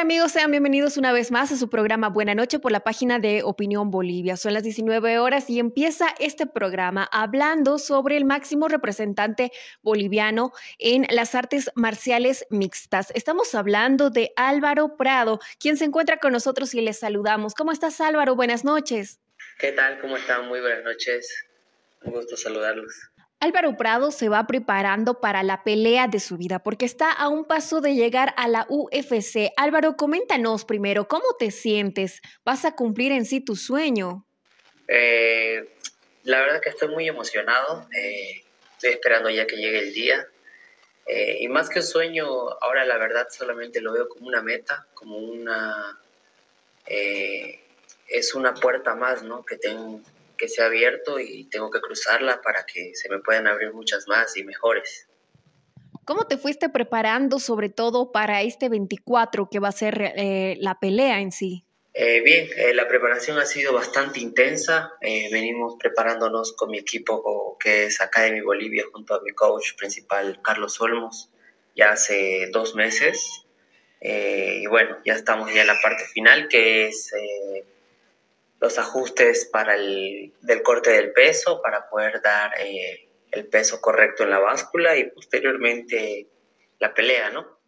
Amigos? Sean bienvenidos una vez más a su programa Buena Noche por la página de Opinión Bolivia. Son las 19 horas y empieza este programa hablando sobre el máximo representante boliviano en las artes marciales mixtas. Estamos hablando de Álvaro Prado, quien se encuentra con nosotros y les saludamos. ¿Cómo estás Álvaro? Buenas noches. ¿Qué tal? ¿Cómo están? Muy buenas noches. Un gusto saludarlos. Álvaro Prado se va preparando para la pelea de su vida porque está a un paso de llegar a la UFC. Álvaro, coméntanos primero, ¿cómo te sientes? ¿Vas a cumplir en sí tu sueño? Eh, la verdad que estoy muy emocionado. Eh, estoy esperando ya que llegue el día. Eh, y más que un sueño, ahora la verdad solamente lo veo como una meta, como una... es una puerta más, ¿no? Que tengo que se ha abierto y tengo que cruzarla para que se me puedan abrir muchas más y mejores. ¿Cómo te fuiste preparando sobre todo para este 24 que va a ser eh, la pelea en sí? Eh, bien, eh, la preparación ha sido bastante intensa. venimos preparándonos con mi equipo que es Academy Bolivia junto a mi coach principal Carlos Olmos ya hace dos meses. y bueno, ya estamos ya en la parte final que es los ajustes para el del corte del peso para poder dar eh, el peso correcto en la báscula y posteriormente la pelea, ¿no?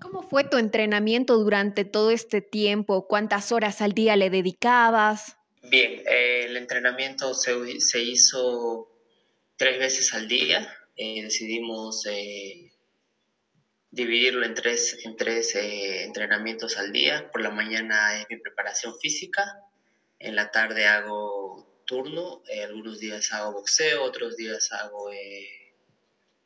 ¿Cómo fue tu entrenamiento durante todo este tiempo? ¿Cuántas horas al día le dedicabas? Bien, eh, el entrenamiento se, se, hizo tres veces al día. Eh, decidimos dividirlo en tres, en tres entrenamientos al día. Por la mañana es mi preparación física, en la tarde hago turno, eh, algunos días hago boxeo, otros días hago eh,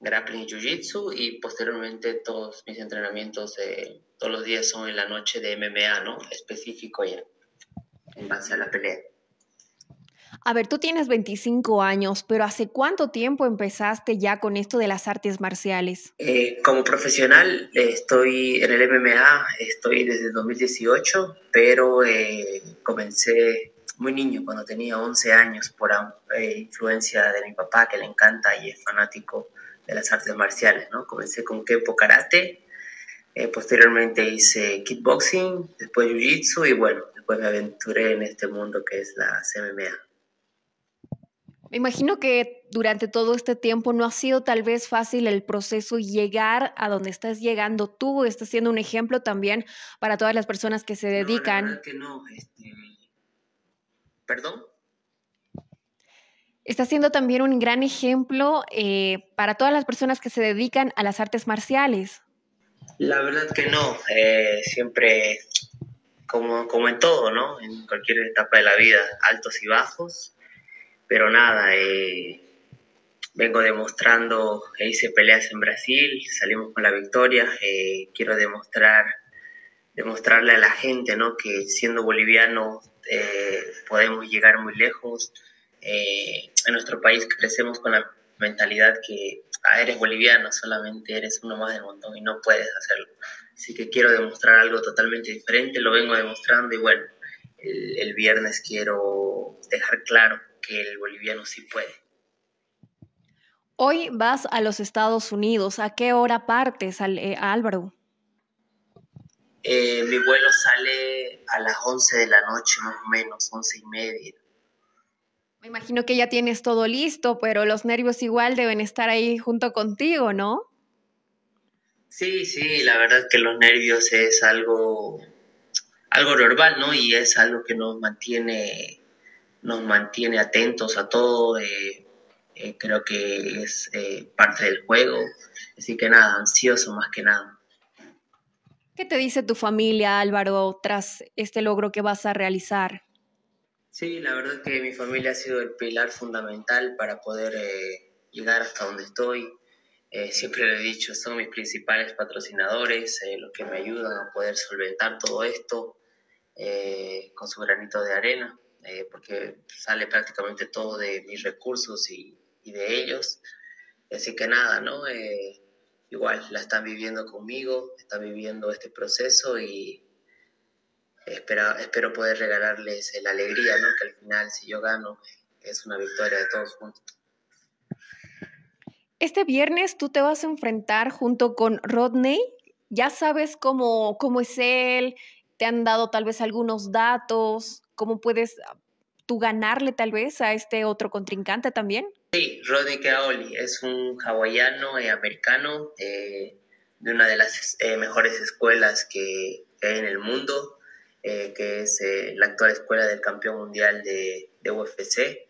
grappling y jiu-jitsu y posteriormente todos mis entrenamientos todos los días son en la noche de MMA, ¿no? Específico ya, en base a la pelea. A ver, tú tienes 25 años, pero ¿hace cuánto tiempo empezaste ya con esto de las artes marciales? Eh, como profesional estoy en el MMA, estoy desde 2018, pero eh, comencé muy niño, cuando tenía 11 años, por eh, influencia de mi papá, que le encanta y es fanático de las artes marciales, ¿no? Comencé con Kepo Karate, posteriormente hice kickboxing, después jiu-jitsu y bueno, después me aventuré en este mundo que es la MMA. Me imagino que durante todo este tiempo no ha sido tal vez fácil el proceso llegar a donde estás llegando tú. Estás siendo un ejemplo también para todas las personas que se dedican. No, que no. Este... ¿Perdón? Está siendo también un gran ejemplo eh, para todas las personas que se dedican a las artes marciales. La verdad que no. Eh, siempre, como, como en todo, ¿no? En cualquier etapa de la vida, altos y bajos pero nada, eh, vengo demostrando, hice peleas en Brasil, salimos con la victoria, eh, quiero demostrar, demostrarle a la gente ¿no? que siendo boliviano eh, podemos llegar muy lejos. en nuestro país crecemos con la mentalidad que ah, eres boliviano, solamente eres uno más del montón y no puedes hacerlo. Así que quiero demostrar algo totalmente diferente, lo vengo demostrando y bueno, el viernes quiero dejar claro que el boliviano sí puede. Hoy vas a los Estados Unidos. ¿A qué hora partes, eh, Álvaro? Eh, mi vuelo sale a las 11 de la noche, más o menos, 11 y media. Me imagino que ya tienes todo listo, pero los nervios igual deben estar ahí junto contigo, ¿no? Sí, sí, la verdad que los nervios es algo, algo normal, ¿no? Y es algo que nos mantiene nos mantiene atentos a todo, eh, eh, creo que es eh, parte del juego, así que nada, ansioso más que nada. ¿Qué te dice tu familia, Álvaro, tras este logro que vas a realizar? Sí, la verdad que mi familia ha sido el pilar fundamental para poder llegar hasta donde estoy. siempre lo he dicho, son mis principales patrocinadores, los que me ayudan a poder solventar todo esto con su granito de arena. Eh, porque sale prácticamente todo de mis recursos y, de ellos. Así que nada, ¿no? Eh, igual la están viviendo conmigo, están viviendo este proceso y espero, espero poder regalarles la alegría, ¿no? Que al final si yo gano es una victoria de todos juntos. Este viernes tú te vas a enfrentar junto con Rodney ¿Ya sabes cómo, cómo es él? ¿Te han dado tal vez algunos datos? ¿Cómo puedes ah, tú ganarle tal vez a este otro contrincante también? Sí, Rodney Keaoli es un hawaiano y americano eh, de una de las eh, mejores escuelas que, hay en el mundo, eh, que es la actual escuela del campeón mundial de, UFC.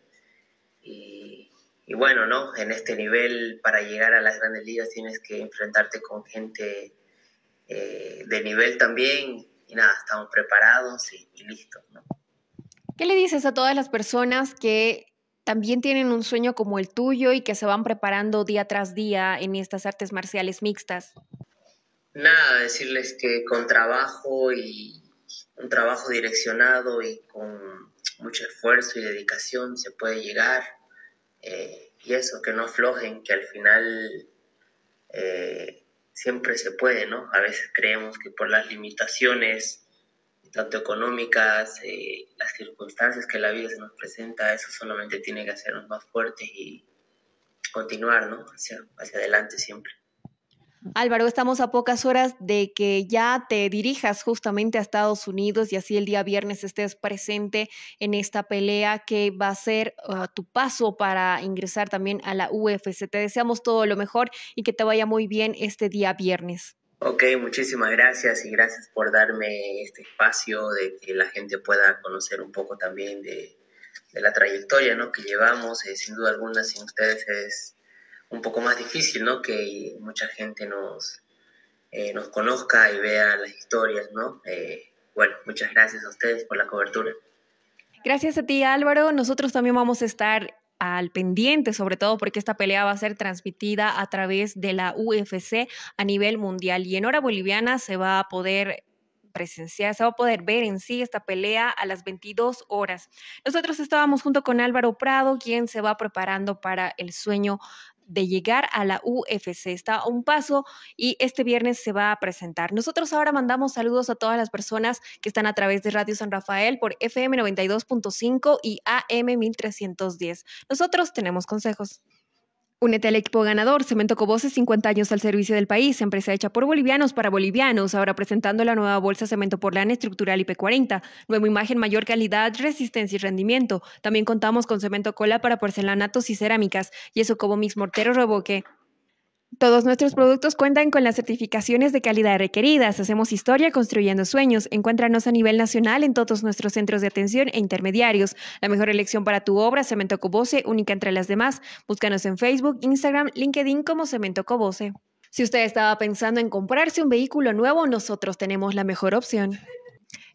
Y, bueno, ¿no? En este nivel, para llegar a las grandes ligas tienes que enfrentarte con gente de nivel también. Y nada, estamos preparados y, y listos, ¿no? ¿Qué le dices a todas las personas que también tienen un sueño como el tuyo y que se van preparando día tras día en estas artes marciales mixtas? Nada, decirles que con trabajo y un trabajo direccionado y con mucho esfuerzo y dedicación se puede llegar. Eh, y eso, que no aflojen, que al final eh, siempre se puede, ¿no? A veces creemos que por las limitaciones tanto económicas, eh, las circunstancias que la vida se nos presenta, eso solamente tiene que hacernos más fuertes y continuar, ¿no? Hacia, hacia adelante siempre. Álvaro, estamos a pocas horas de que ya te dirijas justamente a Estados Unidos y así el día viernes estés presente en esta pelea que va a ser uh, tu paso para ingresar también a la UFC. Te deseamos todo lo mejor y que te vaya muy bien este día viernes. Ok, muchísimas gracias y gracias por darme este espacio de que la gente pueda conocer un poco también de, la trayectoria ¿no? que llevamos. Eh, sin duda alguna, sin ustedes es un poco más difícil ¿no? que mucha gente nos, eh, nos conozca y vea las historias. ¿no? Eh, bueno, muchas gracias a ustedes por la cobertura. Gracias a ti Álvaro. Nosotros también vamos a estar al pendiente, sobre todo porque esta pelea va a ser transmitida a través de la UFC a nivel mundial. Y en hora boliviana se va a poder presenciar, se va a poder ver en sí esta pelea a las 22 horas. Nosotros estábamos junto con Álvaro Prado, quien se va preparando para el sueño de llegar a la UFC. Está a un paso y este viernes se va a presentar. Nosotros ahora mandamos saludos a todas las personas que están a través de Radio San Rafael por FM 92.5 y AM 1310. Nosotros tenemos consejos. Únete al equipo ganador, Cemento Cobose, 50 años al servicio del país, empresa hecha por bolivianos para bolivianos, ahora presentando la nueva bolsa Cemento Porlana Estructural IP40, nueva imagen, mayor calidad, resistencia y rendimiento. También contamos con cemento cola para porcelanatos y cerámicas, y eso como mis morteros revoque. Todos nuestros productos cuentan con las certificaciones de calidad requeridas. Hacemos historia construyendo sueños. Encuéntranos a nivel nacional en todos nuestros centros de atención e intermediarios. La mejor elección para tu obra, Cemento Cobose, única entre las demás. Búscanos en Facebook, Instagram, LinkedIn como Cemento Cobose. Si usted estaba pensando en comprarse un vehículo nuevo, nosotros tenemos la mejor opción.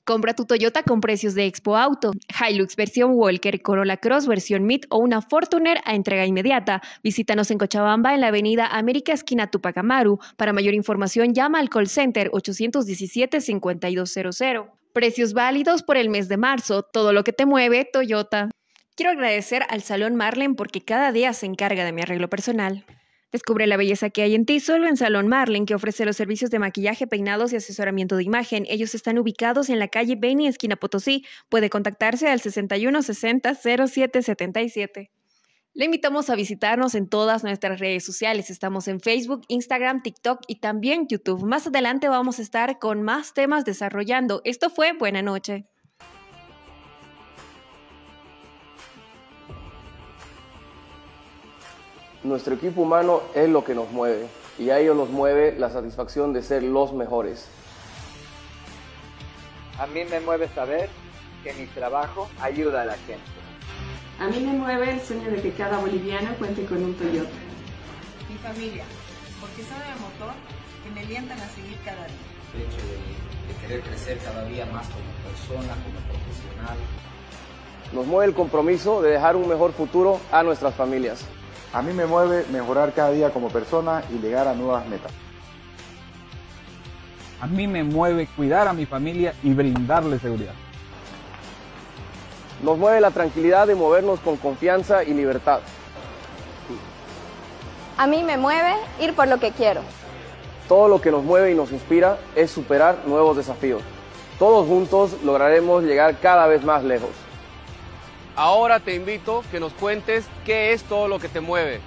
Compra tu Toyota con precios de Expo Auto, Hilux versión Walker, Corolla Cross versión Mid o una Fortuner a entrega inmediata. Visítanos en Cochabamba en la avenida América esquina Tupac Amaru. Para mayor información llama al call center 817-5200. Precios válidos por el mes de marzo. Todo lo que te mueve, Toyota. Quiero agradecer al Salón Marlen porque cada día se encarga de mi arreglo personal. Descubre la belleza que hay en ti solo en Salón Marlin, que ofrece los servicios de maquillaje, peinados y asesoramiento de imagen. Ellos están ubicados en la calle Beni, esquina Potosí. Puede contactarse al 61 60 07 77. Le invitamos a visitarnos en todas nuestras redes sociales. Estamos en Facebook, Instagram, TikTok y también YouTube. Más adelante vamos a estar con más temas desarrollando. Esto fue Buena Noche. Nuestro equipo humano es lo que nos mueve y a ello nos mueve la satisfacción de ser los mejores. A mí me mueve saber que mi trabajo ayuda a la gente. A mí me mueve el sueño de que cada boliviano cuente con un Toyota. Mi familia, porque sabe el motor que me alientan a seguir cada día. El hecho de, de querer crecer cada día más como persona, como profesional. Nos mueve el compromiso de dejar un mejor futuro a nuestras familias. A mí me mueve mejorar cada día como persona y llegar a nuevas metas. A mí me mueve cuidar a mi familia y brindarle seguridad. Nos mueve la tranquilidad de movernos con confianza y libertad. A mí me mueve ir por lo que quiero. Todo lo que nos mueve y nos inspira es superar nuevos desafíos. Todos juntos lograremos llegar cada vez más lejos. Ahora te invito que nos cuentes qué es todo lo que te mueve.